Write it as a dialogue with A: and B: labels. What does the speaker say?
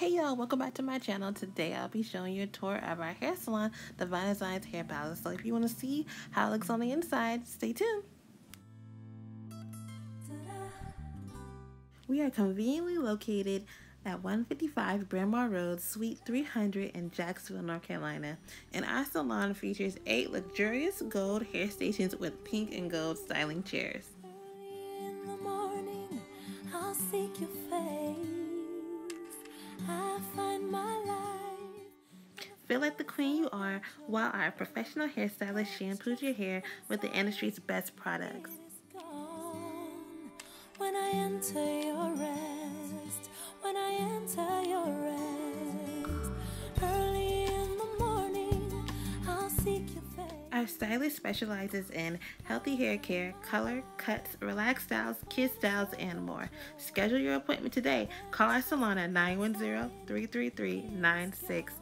A: Hey y'all, welcome back to my channel. Today I'll be showing you a tour of our hair salon, Divine Designz Hair Palace. So if you want to see how it looks on the inside, stay tuned. We are conveniently located at 155 Brynn Marr Road, Suite 300 in Jacksonville, North Carolina. And our salon features eight luxurious gold hair stations with pink and gold styling chairs. Feel like the queen you are while our professional hairstylist shampoos your hair with the industry's best products. When I enter your rest, when I enter your rest, early in the morning, I'll seek. Our stylist specializes in healthy hair care, color, cuts, relaxed styles, kid styles, and more. Schedule your appointment today. Call our salon at 910 333 96